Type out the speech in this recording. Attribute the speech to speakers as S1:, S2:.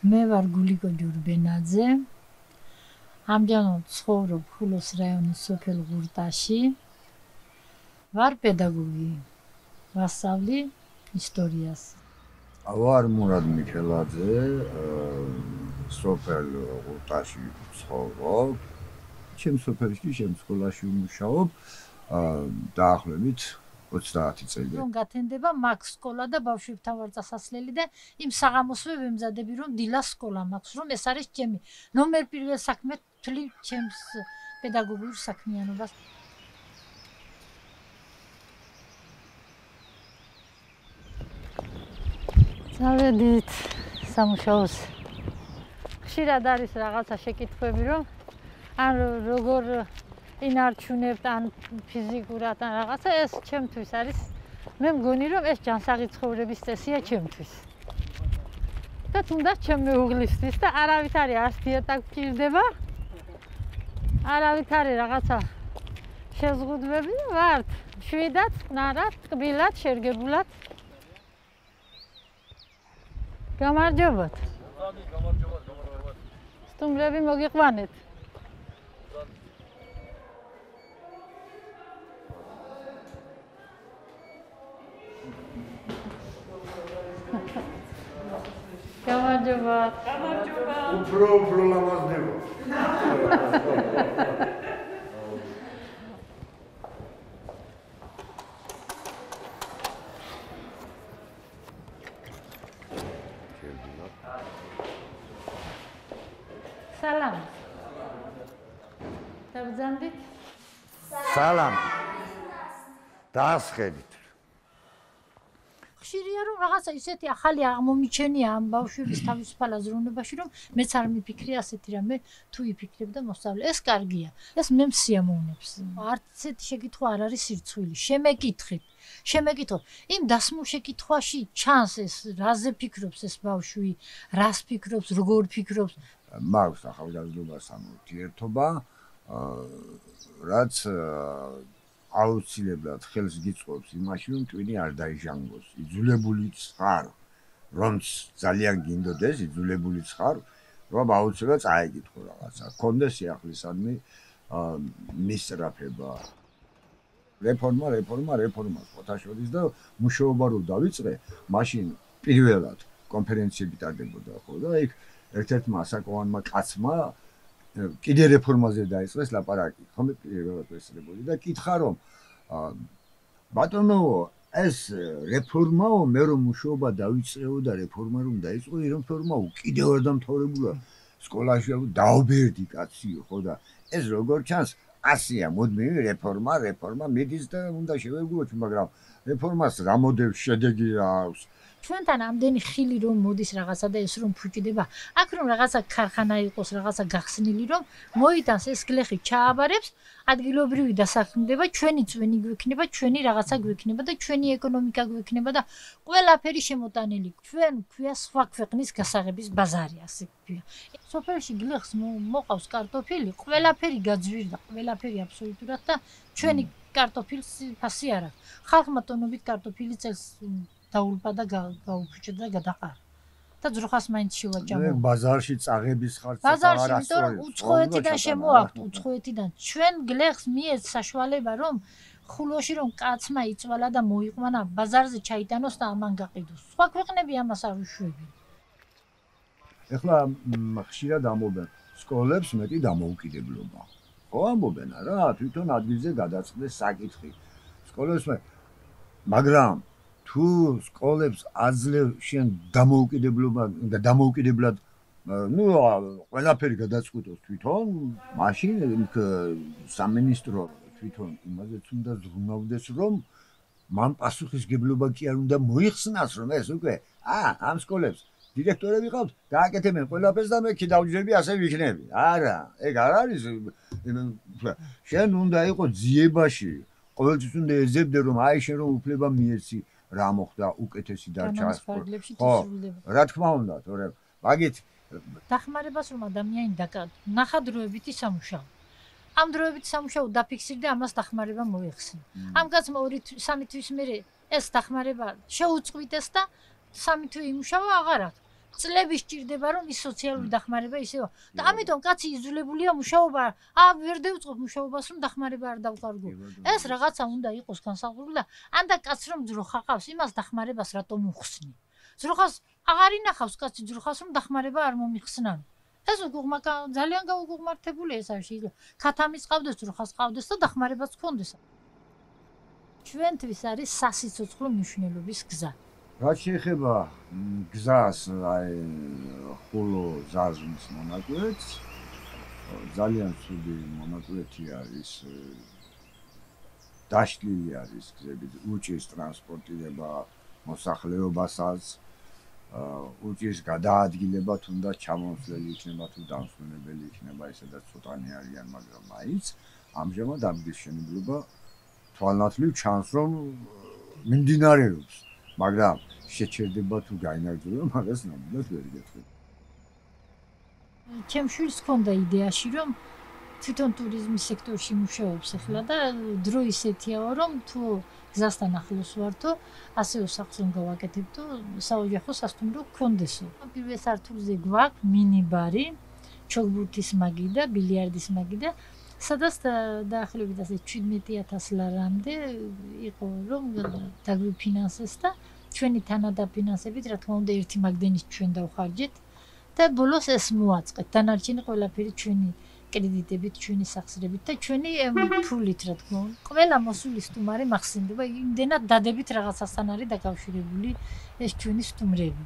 S1: მე ვარ გულიკო ჯურბენაძე. ამჯერად ცხოვრობ ხულოს რაიონის სოფელ ღურტაში. ვარ პედაგოგი. ვასწავლი ისტორიას.
S2: ვარ მურად მიქელაძე, სოფელ ღურტაში ცხოვრობ. ჩემ სოფელში, ჩემ სკოლაში ვმუშაობ. დაახლოებით 30 წელი.
S1: რომ გათენდება მაქს სკოლა და ბავშვებთან ვარ წასასვლელი და იმ საღამოსვე ვემზადები რომ დილას სკოლა მაქვს რომ ეს არის ჩემი ნომერ პირველ საქმე თვლი ჩემს პედაგოგიურ საქმიანობას. წავედით სამუშაოს. ხშირად არის რაღაცა შეკითხვები რომ ან როგორ ინარჩუნებთ ან ფიზიკურად ან რაღაცა ეს ჩემთვის არის მე მგონი რომ ეს ჯანსაღი ცხოვრების წესია ჩემთვის. და თუნდაც ჩემი უღლისთვის და არავით არის არც დიეტა გჭირდება არავით არის რაღაცა შეზღუდვები ვართ შვიდად ნარად ტკბილად შერგებულად. გამარჯობათ გამარჯობათ გამარჯობათ. სტუმრები მოგიყვანეთ გამარჯობა.
S3: გამარჯობა.
S2: უფრო უფრო ლამაზდება.
S1: სალამ. დაბძანდით?
S2: სალამ. დაასხედით.
S1: ხშირია რომ რაღაცა ისეთი ახალი აღმომიჩენია ამ ბავშვების თავისუფალ აზროვნებაში რომ მეც არ მიფიქრე ასეთი რამე თუ იფიქრებ და მოსწავლე. ეს კარგია. ეს მე მსიამოვნებს. არც ესეთი შეკითხვა არ არის სირცხვილი. შემეკითხეთ შემეკითხოთ იმ დასმულ შეკითხვაში ჩანს ეს რაზე ფიქრობს ეს ბავშვი რას ფიქრობს როგორ ფიქრობს?
S2: მაქვს ახალგაზრდობასთან ურთიერთობა რაც აუცილებლად ხელს გიწყობს იმაში, რომ ტვინი არ დაიჟანგოს. იძულებულიც ხარ, რომც ძალიან გინდოდეს, იძულებულიც ხარ, რომ აუცილებლად წაიგითხო რაღაცა. კონდეს ახლისადმი მისწრაფება. რეფორმა, რეფორმა, რეფორმა ფოთაშოდის და მუშაობა რო დავიწყე, მაშინ პირველად კონფერენციები ტარდებოდა ხო და იქ ერთ-ერთმა საკოვანმა კაცმა კიდე რეფორმაზე დაიწყეს ლაპარაკი. ხომ პირველად ესწრებოდი და კითხა რომ ბატონო ეს რეფორმაო მე რომ მუშაობა დავიწყეო და რეფორმა რომ დაიწყო, რეფორმაო კიდევ არ დამთავრებულა. სკოლაში დაუბერდი კაციო, ხო და ეს როგორ ჩანს ასია მოდმე რეფორმა, რეფორმა მიდის და უნდა შევეგულოთ, მაგრამ რეფორმას რამოდევ შედეგი აქვს.
S1: ჩვენთან ამდენი ხილი რომ მოდის რაღაცა და ეს რომ ფუჭდება, აქ რომ რაღაცა ქარხანა იყოს, რაღაცა გახსნილი რომ მოიტანს ეს გლეხი ჩააბარებს, ადგილობრივი დასაქმდება, ჩვენი წვენი გვექნება, ჩვენი რაღაცა გვექნება და ჩვენი ეკონომიკა გვექნება და ყველაფერი შემოტანილი. ჩვენ ქვია სხვა ქვეყნის გასაღების ბაზარი ასე ქვია. სოფელში გლეხს მოყავს კარტოფილი, ყველაფერი გაძვირდა, ყველაფერი აბსოლუტურად და ჩვენი კარტოფილს ფასი არ აქვს. ხალხმა ტონობით კარტოფილი წელს დაულპა და გაუფუჭდა და გადაყარა. და ძროხას მაინც შევაჭამო.
S2: მე ბაზარში წაღების ხარც არ
S1: ასწორებს. ბაზარში, იმიტომ რომ უცხოეთიდან შემოაქვთ, უცხოეთიდან. ჩვენ გლეხს მიეც საშუალება რომ ხულოში რომ კაცმა იწვალა და მოიყვანა ბაზარზე ჩაიტანოს და ამან გაყიდოს. სხვა ქვეყნები ამას არ უშვებენ.
S2: ეხლა ხშირად ამობენ სკოლებს მეტი დამოუკიდებლობა. ხო ამობენ რა, თვითონ ადგილზე გადაწყდეს საკითხი. სკოლებს მე მაგრამ თუ სკოლებს აძლევ შენ დამოუკიდებლობა და დამოუკიდებლად ну ყველაფერი გადაწყვიტოს თვითონ მაშინ სამინისტრო თვითონ იმაზეც უნდა ზრუნავდეს რომ მან პასუხისგებლობა კი არ უნდა მოიხსნას რომ ეს უკვე ა ამ სკოლებს დირექტორები ყავთ დააკეთებენ ყველაფერს და მე კი დავჯერები ასე ვიქნები. არა ეგ არ არის შენ უნდა იყო ძიებაში ყოველთვის უნდა ეძებდე რომ აი შენ რომ უფლება მიეცი რა მოხდა უკეთესი დარჩა
S1: ხო
S2: რა თქმა უნდა თორემ მაგით
S1: დახმარებას რომ ადამიანი ნახადროებითი სამუშაო. ამ დროებით სამუშაო დაფიქსირდა ამას დახმარება მოიხსნა. ამ კაცმა 2-3 თვის მერე ეს დახმარება შეუწყვიტეს და სამი თვე იმუშავა აღარ აქვს წლები სჭირდება რომ ის სოციალური დახმარება ისეო და ამიტომ კაცი იძულებულია მუშაობა ა ვერ დავწყობ მუშაობას რომ დახმარება არ დავყარგო. ეს რაღაცა უნდა იყოს განსახურული და ანდა კაც რომ ძროხა ყავს იმას დახმარებას რატომ უხსნი? ძროხას აღარ ინახავს კაცი ძროხას რომ დახმარება არ მომიხსნან. ეს უგუღმა ძალიან გაუგუღმართებული ეს არის შეიძლება ქათამის ყავდეს ძროხას ყავდეს და დახმარებაც გქონდეს. ჩვენთვის არის სასიცოცხლო მნიშვნელობის გზა
S2: რა შეიძლება გზას აი ხოლო ზაზმის მონაკვეთს ძალიან ცუდი მონაკვეთი არის დაშლილი არის გზები უჭის ტრანსპორტირება მოსახლეობასაც უჭის გადაადგილება თუნდაც ჩამოსვლელი იქნება თუ დამსვენებელი იქნება ესედაც ცოტანი არიან მაგრამ მაინც ამჟამად ამის შენებლობა თვალნათლივ ჩანს რომ მიმდინარეობს მაგრამ შეჩერდება თუ გაინარგდება, მაგას ნამდვილად ვერ გეტყვი.
S1: ჩემ შვილს ჰქონდა იდეაში, რომ თვითონ ტურიზმის სექტორში მუშაობს ახლა და დრო ისეთია, რომ თუ გზასთან ახლოს ვართო, ასე უსახსენ გავაკეთებდო, საოჯახო სასტუმრო გქონდესო. პირველ სართულზე გვაქვს მინიბარი, ჩოგბურთის მაგი და ბილიარდის მაგი და სადაც დაახლოებით ასე 17000 ლარამდე იყო რომ დაგვიფინანსეს და ჩვენი თანადაფინანსებით, რა თქმა უნდა, ერთი მაგდენის ჩვენ დავხარჯეთ და ბოლოს ეს მოაწყეთ. დანარჩენი ყველაფერი ჩვენი კრედიტებით, ჩვენი სახსრებით და ჩვენი ფულით, რა თქმა უნდა. ყველა მოსული სტუმარი მახსენდება, იმდენად დადებით რაღაცასთან არის დაკავშირებული ეს ჩვენი სტუმრები.